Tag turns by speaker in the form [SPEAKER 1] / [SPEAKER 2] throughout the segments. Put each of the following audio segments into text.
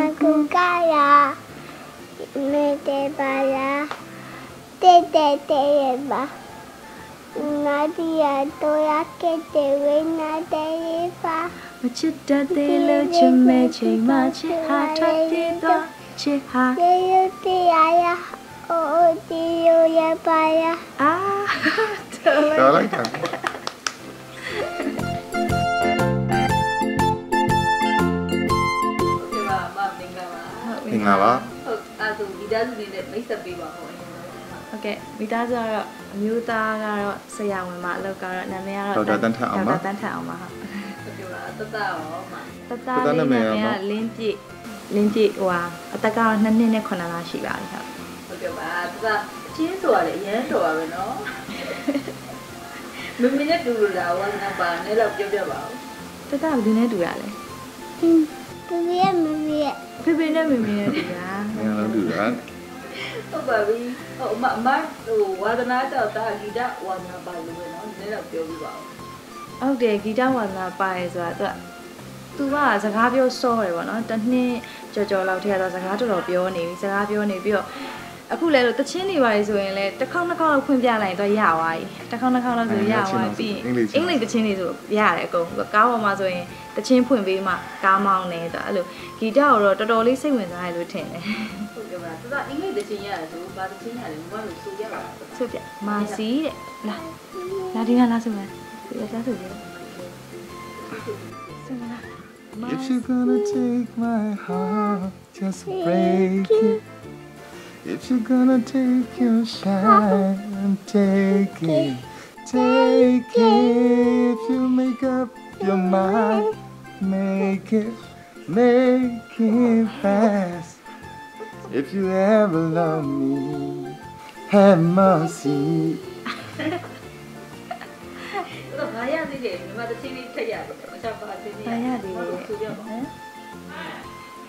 [SPEAKER 1] Kenakukara Metebara Tetetereba Nadia toya
[SPEAKER 2] ketewe na
[SPEAKER 1] deriva Machita tele chame chema che ha tatita
[SPEAKER 2] che ha Deyo tiaya o tiyo ya
[SPEAKER 3] paya Ah, I like
[SPEAKER 4] that. င်္ဂလာပါ
[SPEAKER 3] ဟုတ်အဲဆိုဒီသားစုလေးနဲ့မိတ်ဆက်ပေးပါဦး
[SPEAKER 1] ဟုတ်ကဲ့မိသားစုကတော့အမျိုးသားကတော့ဆရာဝန်မအလုပ်ကတော့နာမည်ကတော့
[SPEAKER 4] ဒေါက်တာတန်းထက်အောင်ပါ
[SPEAKER 1] ဒေါက်တာတန်းထက်အောင်ပါဟုတ်
[SPEAKER 3] ဟုတ်ကဲ့ပါတတရောမ
[SPEAKER 1] တသားလေးနာမည်ကလင်းပြည့်လင်းပြည့်ဟိုဟာအသက်ကတော့2နှစ်နဲ့9လရှိပါပြီဟုတ်
[SPEAKER 3] ဟုတ်ကဲ့ပါတတအချင်းဆိုရတယ်အရန်တော်ပါပဲနော်မမနဲ့တူလို့လားဝါသနာပါနဲ့တော့ပြောပြပါဦး
[SPEAKER 1] တသားကဒီနဲ့တူရလဲ
[SPEAKER 2] tu ya me vi
[SPEAKER 1] ဖေဖေနဲ့မေမေနဲ့တူတာ
[SPEAKER 4] ငါလည်းတူတာ
[SPEAKER 3] ဟုတ်ပါပြီဟုတ်အမအမဟိုဝါသနာတော့တာဂီတဝါသနာပါလို့ပဲနော်နည်းတော့ပြောပြပါဦး
[SPEAKER 1] ဟုတ်တယ်ဂီတဝါသနာပါရဲဆိုတာသူကသူကစကားပြောစောတယ်ပေါ့နော်တစ်နှစ်ကြော်ကြော်လောက်ထဲကတော့စကားတော်တော်ပြောနေပြီစကားပြောနေပြီးတော့ အခုလဲလို့တချင်းနေပါလေဆိုရင်လဲတစ်ခေါက်နှစ်ခေါက်လောက်ဖွင့်ပြလိုက်ရင်တော့ရသွားပြီတစ်ခေါက်နှစ်ခေါက်လောက်ဆိုရသွားပြီပြီးရင်အင်္ဂလိပ်တချင်းတွေဆိုရတယ်အကုန်ကားပေါ်မှာဆိုရင်တချင်းဖွင့်ပေးမှကားမောင်းနေတော့အဲ့လိုဂီတကိုတော့တော်တော်လေးစိတ်ဝင်စားရလို့ထင်တယ်
[SPEAKER 3] ဟုတ်ကဲ့ပါတတအင်္ဂလိပ်တချင်းရတယ်ဆိုဘာတချင်းရတယ်ဘာလို့ဆိုရပါလဲ
[SPEAKER 1] ဆိုပြမာစီတဲ့လာလာဒီကလာဆိုမယ်ဒီကစားဆိုပြဆိုမလား
[SPEAKER 4] If you're gonna take my heart just break it If you're gonna take your shine take it take it If you make up your mind make it make it fast If you ever love me have mercy
[SPEAKER 3] တော့ဘာရသေးတယ်ညီမတချင်းလေးထက်ရတယ်မချပါသေးသေး
[SPEAKER 1] ဘာရသေးလဲ
[SPEAKER 3] ဆိုရပါ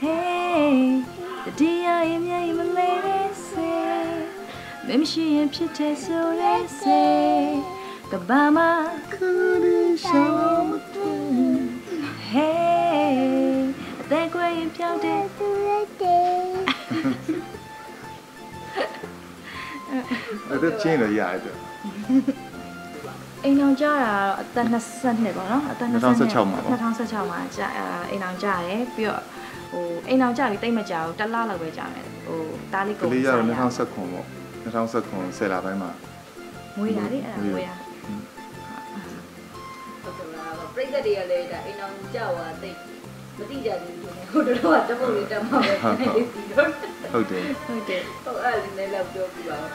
[SPEAKER 1] Hey တတရားရင်မြင်မလဲစေ မမရှိရင်ဖြစ်တဲ့ဆိုရဲစေကဘာမ
[SPEAKER 4] Couldn't show me
[SPEAKER 1] Hey အသက်ကွယ်ရင်ပြောင်းတဲ့
[SPEAKER 2] tu ya te
[SPEAKER 4] အဲ့ဒါချင်းလည်းရတယ်
[SPEAKER 1] အိမ်အောင်ကြတာတော့အသက်22ပေါ့နော်အသက်22
[SPEAKER 4] 2016မှာပေါ့
[SPEAKER 1] 2016မှာကြာအာအိမ်အောင်ကြရတယ်ပြီးတော့ဟိုအိမ်အောင်ကြပြီးတိတ်မကြဘူးတစ်လလောက်ပဲကြာမယ်ဟိုတားလေး
[SPEAKER 4] က
[SPEAKER 1] ကုန်
[SPEAKER 4] လေးရတော့
[SPEAKER 1] စား
[SPEAKER 4] 2019ပေါ့ 2019ဆယ်လပိုင်းမှာ
[SPEAKER 1] မွေးတာလေအဲ့ဒါမွေးတာ
[SPEAKER 3] ဟုတ်ကဲ့ပါပြိတ္တတွေကလည်းဒါအိမ်အောင်ကြောက်သွားသိမတိကြသေးဘူးဟိုတော့တပုတ်လေးတက်မှာပဲနေပြီးတော့
[SPEAKER 4] ဟုတ်တယ်
[SPEAKER 1] ဟုတ်တယ်
[SPEAKER 3] ဟုတ်အဲ့ဒီလည်းလောက်ပြောပြပါဦး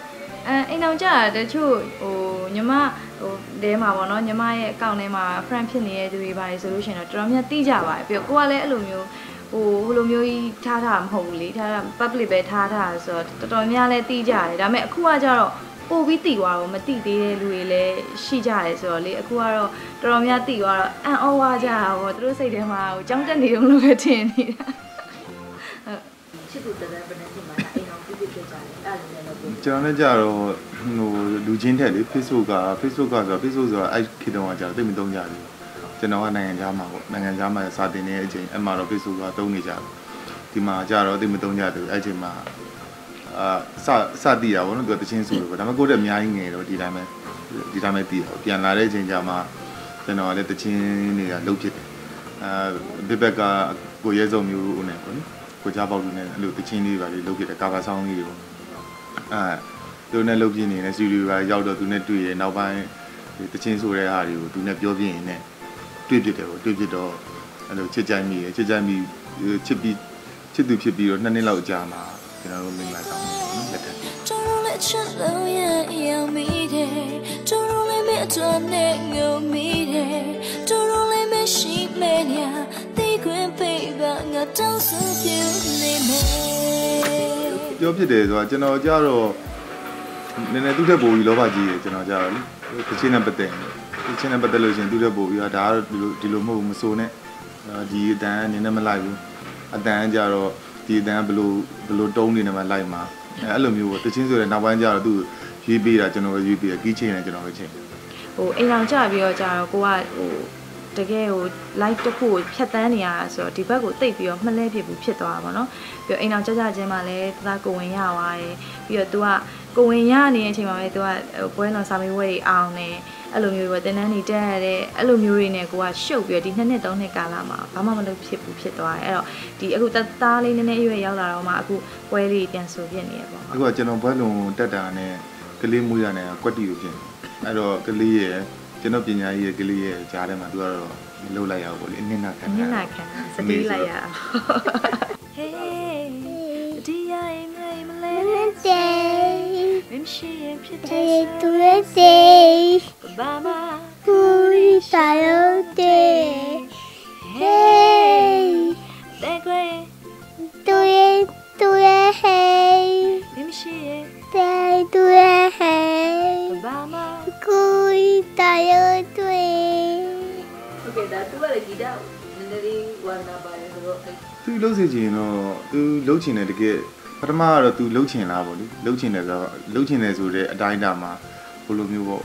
[SPEAKER 1] အဲအိမ်အောင်ကြတာတချို့ဟိုညီမဟိုတဲမှာပေါ့နော်ညီမရဲ့အကောင့်ထဲမှာ friend ဖြစ်နေတဲ့သူတွေပါတယ်ဆိုလို့ရှိရင်တော့တော်တော်များသိကြပါတယ်ပြီးတော့ကိုကလည်းအဲ့လိုမျိုး ဟိုဟိုလိုမျိုးကြီးထားတာမဟုတ်ဘူးလေထားတာ public ပဲထားတာဆိုတော့တော်တော်များလည်းသိကြတယ်ဒါပေမဲ့အခုကကြတော့ပို့ပြီးတည်သွားတော့မတည်သေးတဲ့လူတွေလည်းရှိကြတယ်ဆိုတော့လေအခုကတော့တော်တော်များတည်သွားတော့အန်အောဝါကြတာပေါ့သူတို့စိတ်ထဲမှာဟိုကြောင်းတက်နေလို့လို့ပဲထင်နေတာ
[SPEAKER 3] ချစ်သူတည်းဘယ်နဲ့ဒီမှာအိမ်အောင်ပြပြပြကြတယ်အဲ့ဒါလည်းလောက်ပြော
[SPEAKER 4] ကျွန်တော်လည်းကြတော့ဟိုလူချင်းထက်လေ Facebook က Facebook ကဆိုတော့ Facebook ဆိုတာအဲ့ခေတ်တုန်းကကြာသိမသုံးကြဘူး ကျွန်တော်ကနိုင်ငံခြားမှာပေါ့နိုင်ငံခြားမှာစာတင်နေတဲ့အချိန်အဲ့မှာတော့ Facebook ကသုံးနေကြတယ်ဒီမှာကြတော့သိမသုံးကြဘူးအဲ့ချိန်မှာအာစစတည်တာပေါ့နော်သူကတချင်းဆိုလို့ပေါ့ဒါပေမဲ့ကိုယ့်တက်အများကြီးငယ်တော့ဒီတိုင်းပဲဒီတိုင်းပဲတည်တော့ပြန်လာတဲ့အချိန်ကျမှကျွန်တော်ကလည်းတချင်းတွေကလှုပ်ဖြစ်တယ်အာဘစ်ဘက်ကကိုရဲစုံမျိုးဦးနဲ့ပေါ့နော်ကိုကြားပေါက်လူနဲ့အဲ့လိုတချင်းလေးပါလေလှုပ်ဖြစ်တယ်ကာကာဆောင်းလေးတွေပေါ့အဲသူနဲ့လုပ်ပြင်းနေတဲ့စတူဒီယိုကရောက်တော့သူနဲ့တွေ့ရနောက်ပိုင်းဒီတချင်းဆိုတဲ့ဟာတွေကိုသူနဲ့ပြောပြရင်နဲ့ တွေ့ဖြစ်တယ်ပေါ့တွေ့ဖြစ်တော့အဲ့လိုချစ်ကြိုက်မိရချစ်ကြိုက်မိချစ်ပြီးချစ်သူဖြစ်ပြီးတော့နှစ်နှစ်လောက်ကြာမှာကျွန်တော်တို့မင်္ဂလာဆောင်တယ်ပေါ့နော်လက်ထပ်
[SPEAKER 5] တော်တော်လေးချစ်လို့ရအောင်မိတယ်တော်တော်လေးမအတွက်နဲ့ငုံမိတယ်တော်တော်လေးမရှိမဲညာသိခွင့်ပေးပါငါတောင်းဆိုပြုနေမယ်
[SPEAKER 4] ပြောဖြစ်တယ်ဆိုတာကျွန်တော်ကြတော့နည်းနည်းသူ့ထက်ပိုပြီးလောဘကြီးတယ်ကျွန်တော်ကြတော့လေတချင်းနဲ့ပတ်သက်တယ်တ ချင်းနဲ့ပတ်သက်လို့ရှိရင်သူ့ထက်ပိုပြီးတော့ဒါကတော့ဒီလိုဒီလိုမဟုတ်ဘူးမစိုးနဲ့ဒီအတန်အနေနဲ့မလိုက်ဘူးအတန်ကြတော့ဒီအတန်ဘလို့ဘလို့တုံးနေနေမှလိုက်မှာအဲအဲ့လိုမျိုးပေါ့တချင်းဆိုတဲ့နောက်ပိုင်းကျတော့သူရွေးပေးတာကျွန်တော်ပဲရွေးပေးတယ်ကီးချင်းနဲ့ကျွန်တော်ပဲချင်း
[SPEAKER 1] ဟိုအိမ်အောင်ကြပြီးတော့ကြာတော့ကိုကဟိုတကယ်ကို live တစ်ခုကိုဖြတ်တန်းနေရတာဆိုတော့ဒီဘက်ကိုတိတ်ပြီးတော့မှလဲဖြစ်ဘူးဖြစ်သွားတာပေါ့နော်ပြီးတော့အိမ်အောင်ကြကြချင်းမှလည်းသသားကိုဝင်ရသွားတယ်ပြီးတော့ तू က ကိုဝင်ရနေတဲ့အချိန်မှာပဲ तू ကပွဲတော်စာမေးပွဲတွေအောင်နေအဲ့လိုမျိုးပဲတင်းတန်းနေတက်ရတဲ့အဲ့လိုမျိုးတွေနဲ့ကိုကရှုပ်ပြီးတော့ဒီနှစ်နှစ်သုံးနှစ်ကာလမှာဘာမှမလုပ်ဖြစ်ဘူးဖြစ်သွားတယ်အဲ့တော့ဒီအခုတသားလေးနည်းနည်းအရွယ်ရောက်လာတော့မှအခုပွဲလေးပြန်ဆိုပြနေရပေါ့
[SPEAKER 4] အခုကကျွန်တော်ဘွဲလုံးတက်တာနဲ့ကလေးမွေးရနဲ့ကွက်တီကိုပြင်အဲ့တော့ကလေးရဲ့ကျွန်တော်ပညာရေးရဲ့ကလေးရဲ့ကြားထဲမှာသူကတော့မလုပ်လိုက်ရဘူးပေါ့လေအနစ်နာခံ
[SPEAKER 1] မျ
[SPEAKER 4] တာ
[SPEAKER 1] က်နှာခံစတီးလိုက်ရအောင် Hey ရှိရင်ဖြစ်တဲ့
[SPEAKER 2] day to day,
[SPEAKER 1] ဘာမ
[SPEAKER 2] Puri tayo day. Hey,
[SPEAKER 1] တဲ့ကွယ်
[SPEAKER 2] to it, to it, hey,
[SPEAKER 1] မရှိရင်
[SPEAKER 2] day to it, hey.
[SPEAKER 1] ဘာမ
[SPEAKER 2] Puri tayo day.
[SPEAKER 3] ဟုတ်ကဲ့ဒါသူကလည်းဂီတနည်းနည်းလေးဝါသနာပါတယ်ဆိုတော့အဲ့
[SPEAKER 4] သူလှုပ်စေချင်တော့သူလှုပ်ချင်တယ်တကယ် ပထမကတော့သူလှုပ်ချင်လားပေါ့လေလှုပ်ချင်တယ်ဆိုတော့လှုပ်ချင်တယ်ဆိုတဲ့အတိုင်းအတာမှာဘယ်လိုမျိုးပေါ့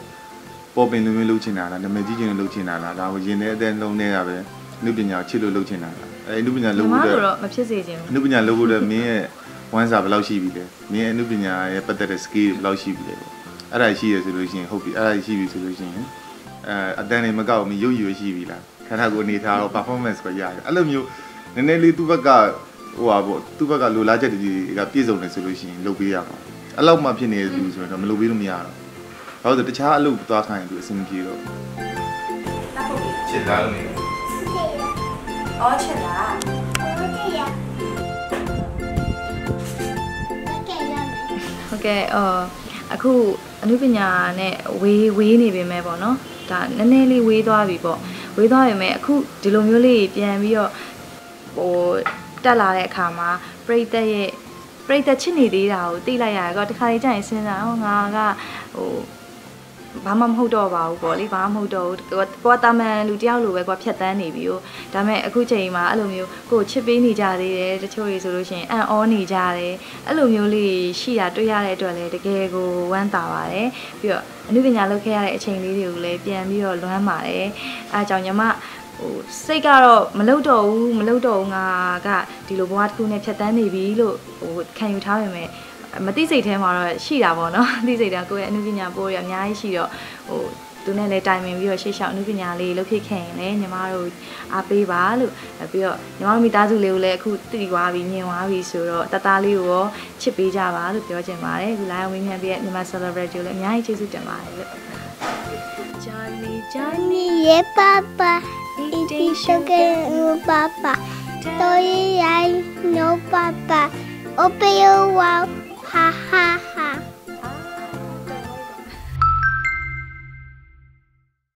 [SPEAKER 4] ပေါ်ပင်လိုမျိုးလှုပ်ချင်တာလားနာမည်ကြီးချင်လို့လှုပ်ချင်တာလားဒါကိုရင်ထဲအတဲ့လုံးတွေကပဲအနုပညာကိုချစ်လို့လှုပ်ချင်တာလားအဲအနုပညာလှုပ်
[SPEAKER 1] ညီမ
[SPEAKER 4] ဖို့အတွက်
[SPEAKER 1] တို့တော့မဖြစ်စေချင်
[SPEAKER 4] အ
[SPEAKER 1] ဘူး
[SPEAKER 4] နုပညာလှုပ်ဖို့အတွက်မင်းရဲ့ဝမ်းစာဘယ်လောက်ရှိပြီလဲမင်းရဲ့အနုပညာရဲ့ပတ်သက်တဲ့ skill ဘယ်လောက်ရှိပြီလဲပေါ့အဲ့ဒါရှိရဆိုလို့ရှိရင်ဟုတ်ပြီအဲ့ဒါရှိပြီဆိုလို့ရှိရင်အဲအတန်းနေမကောက်မရုပ်ရည်ရှိပြီလားခန္ဓာကိုယ်အနေထားတော့ performance ပဲရတယ်အဲ့လိုမျိုးနည်းနည်းလေးသူ့ဘက်က ဟိုပါပေါ့သူ့ဘက်ကလိုလားချက်တွေကပြည့်စုံတယ်ဆိုလို့ရှိရင်လုပ်ပေးရမှာအဲ့လောက်မှဖြစ်နေသူဆိုတော့မလုပ်ပေးလို့မရတော့ဘာလို့လဲတခြားအလုပ်သွားခိုင်းရင်သူအဆင်မပြေတော့ချစ်သားလို့နေ
[SPEAKER 1] အော်ချက်လားဟုတ်ကဲ့အော်အခုအနုပညာနဲ့ဝေးဝေးနေပေမဲ့ပေါ့နော်ဒါနည်းနည်းလေးဝေးသွားပြီပေါ့ဝေးသွားပေမဲ့အခုဒီလိုမျိုးလေးပြန်ပြီးတော့ဟို တက်လာတဲ့အခါမှာပြိသက်ရဲ့ပြိသက်ချစ်နေသေးတာကိုသိလိုက်ရတယ်ကောတခါလေးကြာရင်စဉ်းစားဟောငါကဟိုဘာမှမဟုတ်တော့ပါဘူးပေါ့လေဘာမှမဟုတ်တော့ဘူးကိုကတာမန်လူတယောက်လိုပဲကိုကဖြတ်တန်းနေပြီ ਉ ဒါပေမဲ့အခုချိန်မှာအဲ့လိုမျိုးကိုကိုချစ်ပေးနေကြသေးတယ်တချို့တွေဆိုလို့ရှိရင်အံ့ဩနေကြတယ်အဲ့လိုမျိုးလေးရှိတာတွေ့ရတဲ့အတွက်လည်းတကယ်ကိုဝမ်းသာပါတယ်ပြီးတော့အနုပညာလုပ်ခဲ့ရတဲ့အချိန်လေးတွေကိုလည်းပြန်ပြီးတော့လွမ်းပါတယ်အဲအကြောင်းညီမ ဟိုစိတ်ကတော့မလုတော့ဘူးမလုတော့ဘူးငါကဒီလိုဘဝတစ်ခုနဲ့ဖြတ်တန်းနေပြီလို့ဟိုခံယူထားပေမဲ့မသိစိတ်ထဲမှာတော့ရှိတာပေါ့နော်သိစိတ်တာကိုယ့်ရဲ့အနုပညာပိုးရအများကြီးရှိတော့ဟိုသူနဲ့လည်းတိုင်ပင်ပြီးတော့ရှေ့လျှောက်အနုပညာလေးလုပ်ဖြစ်ခဲ့ရင်လည်းညီမတို့အားပေးပါလို့ပြီးတော့ညီမတို့မိသားစုလေးကိုလည်းအခုတည်သွားပြီမြင်သွားပြီဆိုတော့တသားလေးကိုရောချစ်ပေးကြပါလို့ပြောချင်ပါတယ်အခုလာရောက်ဝင်းမြန်ပြည့်ညီမ celebrate ကိုလည်းအများကြီးကျေးဇူးတင်ပါတယ်လို့ Johnny Johnny
[SPEAKER 2] Ni ye It's Peter can no Papa. Toy I no Papa. Open your wow. Ha ha.